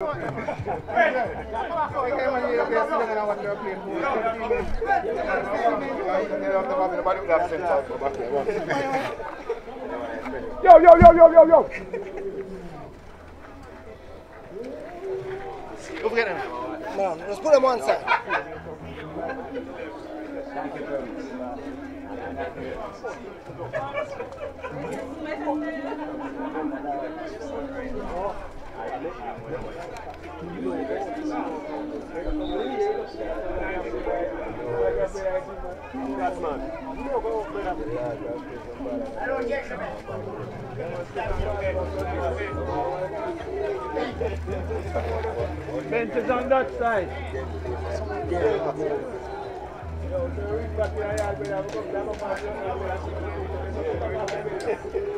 Yo, yo, yo, yo, yo, yo. No, just put them one side. Bench is on that side.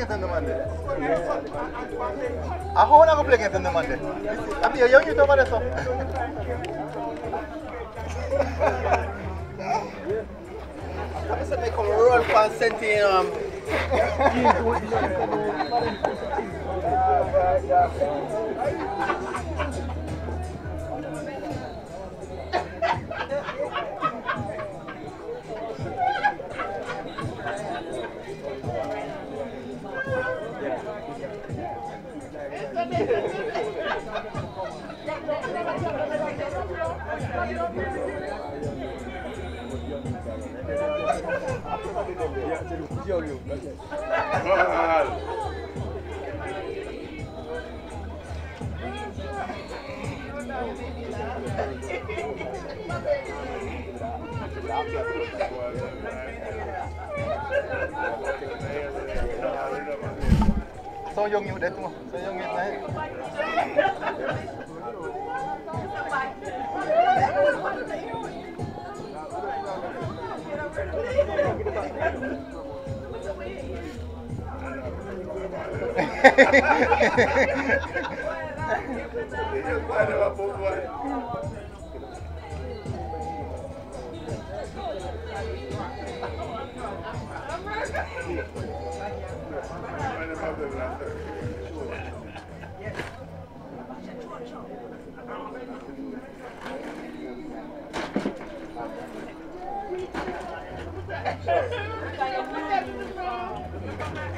against naman din. Ako na ako play against naman din. Abi, ayaw nyo ito para so. Ako sa may kung roll pa senti um So yung yung Sao dùng nhiều đẹp không? Sao dùng nhiều? Vicky pada.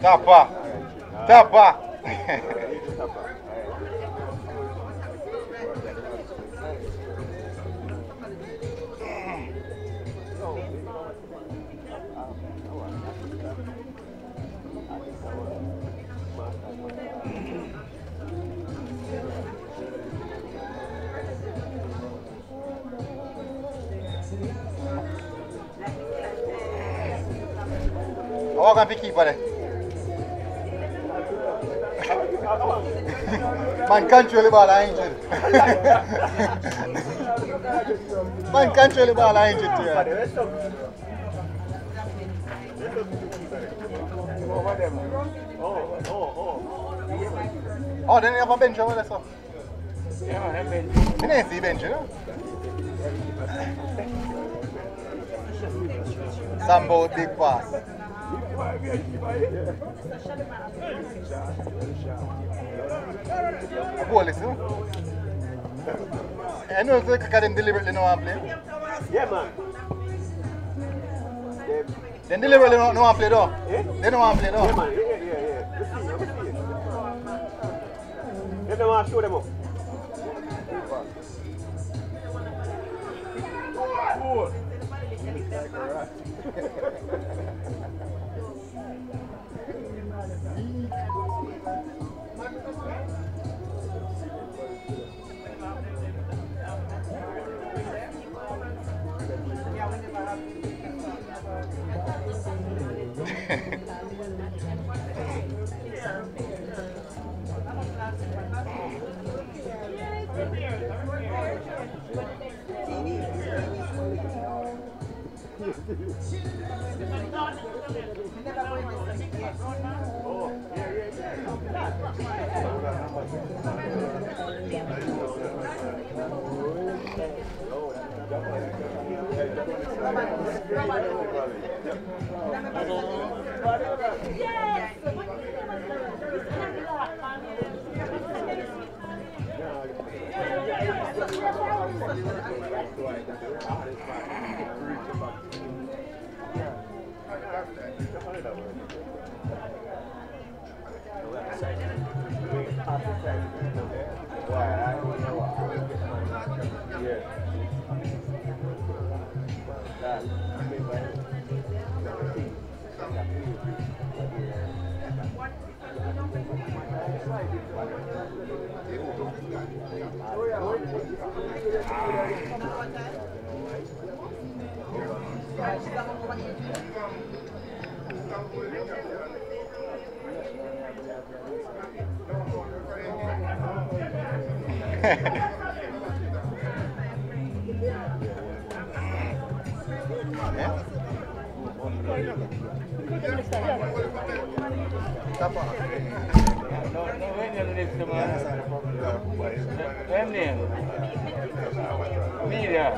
Tapa! Tapa! Oradan pek ibare. Mancancio le bala angel. Mancancio le bala angel tu ya. Oh, oh, oh. Oh, ne andiamo a Benji adesso. Non di Benji, no? Sambo di qua. Goal is? I know the kicker them deliberately. Yeah, man. They deliberately no, play though. Eh? They don't want to. Yes! É, tá bom. Não, não vem nele nesse semana. É menino. Mira.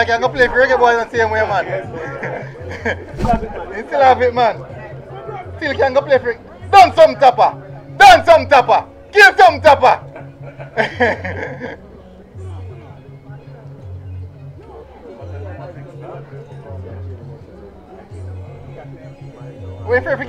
You can go play for Reggae Boyz and same way man. still have it man. Still can go play for. Done some Tappa. Done some Tappa. Give some Tappa. Wait for a free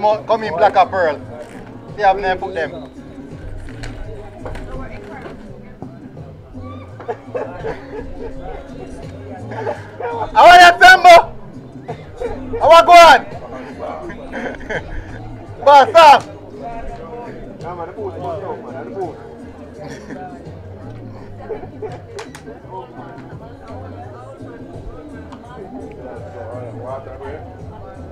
come, come in black and pearl. They have name put them. I want that tempo. I want go on.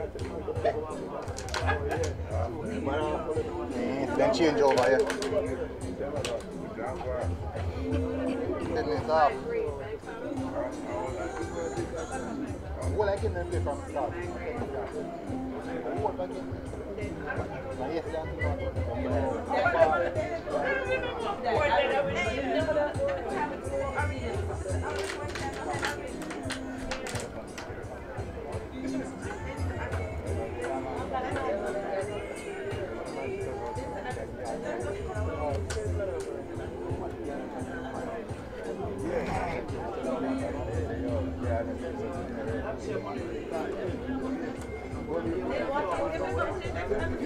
Mm, then change over here. Then it's I can play from? Yes, You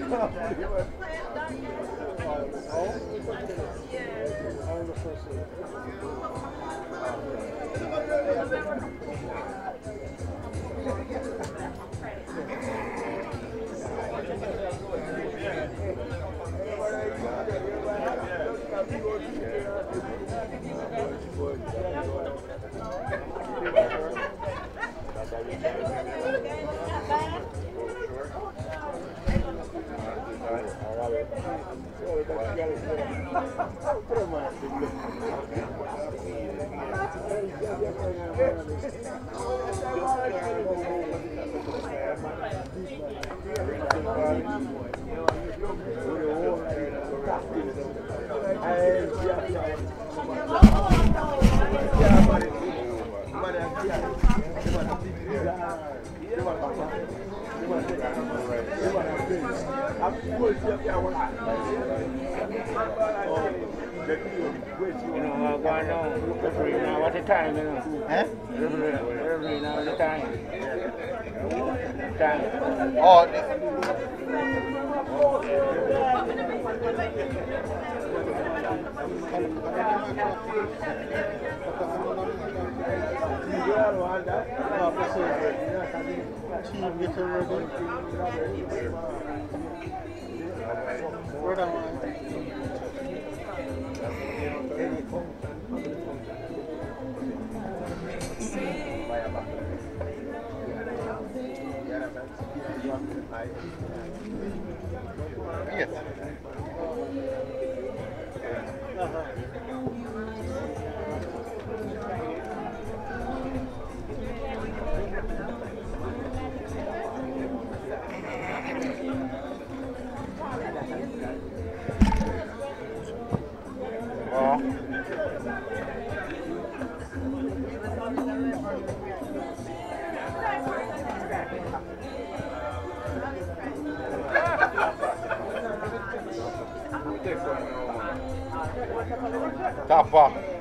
know what Every now and time, you. Huh? Every, every now and time. Oh, yes. Нет. Wow.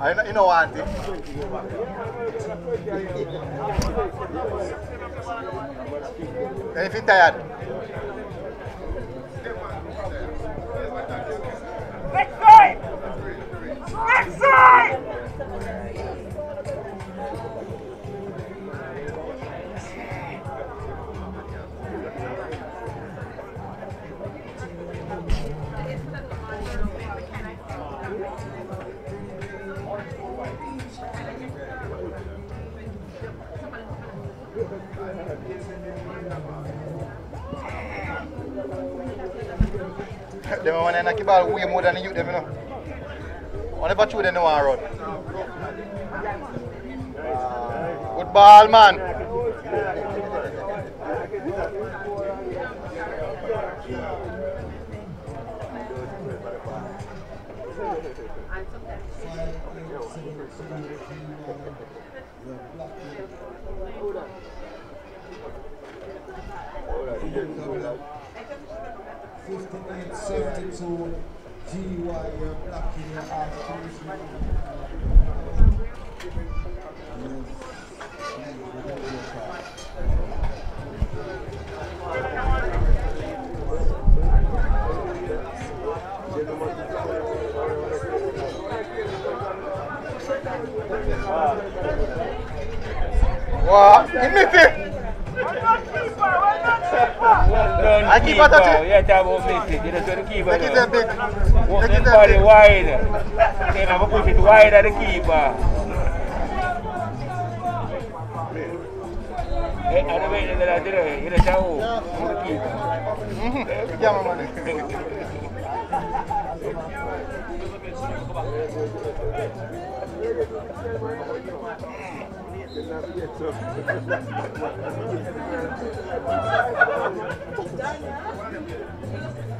Aí não, Ei fi tăiat. Knock the ball way more than the youth them, you know. Whenever them, they want to run. Good ball, man. Fifty-nine seventy-two, GY, you're your arteries. Wow, it. Well done, I keep touching. Yeah, talk about mistake. You know, so the keeper. Make it big. Walk it a body big. wide. Then I push it wide at the keeper. Eh, ada baik dia dah ada. Dia dah tahu. Dia keeper. Mhm.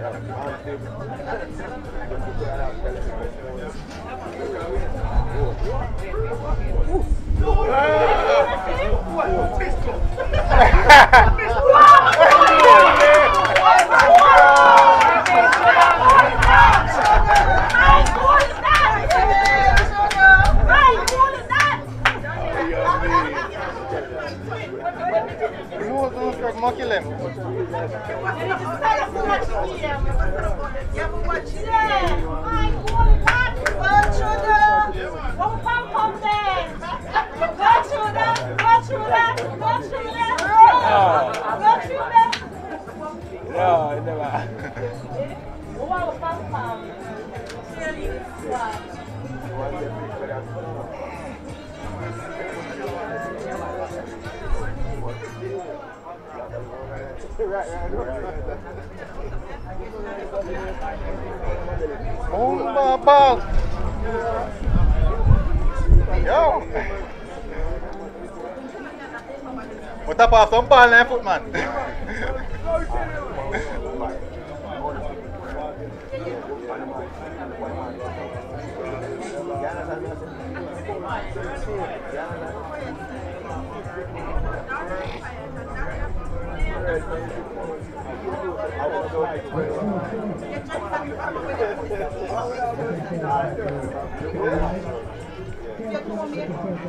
Yeah, man. Lose, Paulo. Yo. Muita palavrão pra, né, mano?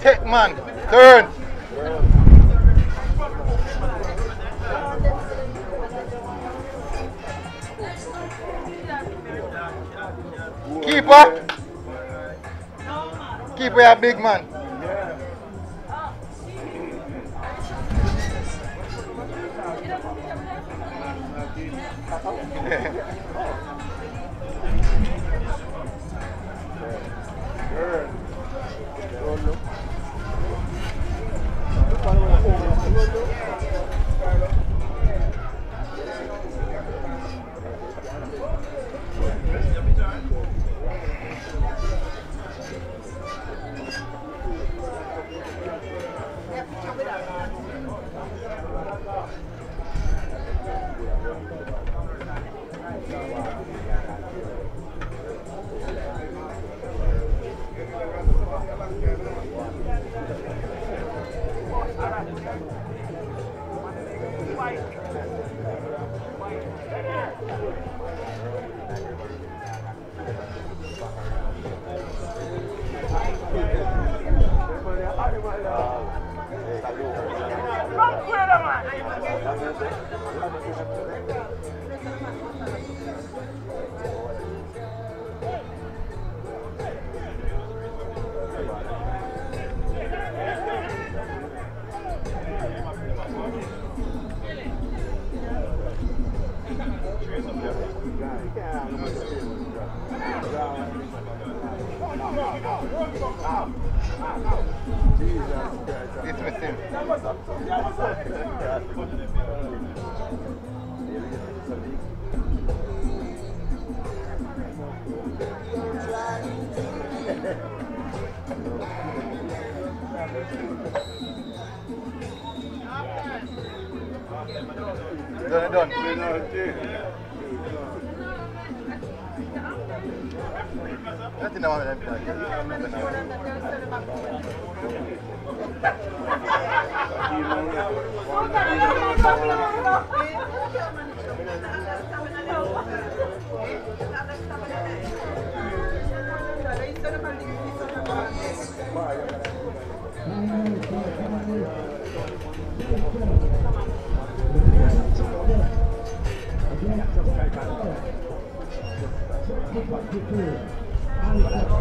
Tech man. Turn. Keeper. Keeper, up, big man. Yeah. Hadi devam edelim. Thank you. Waktu.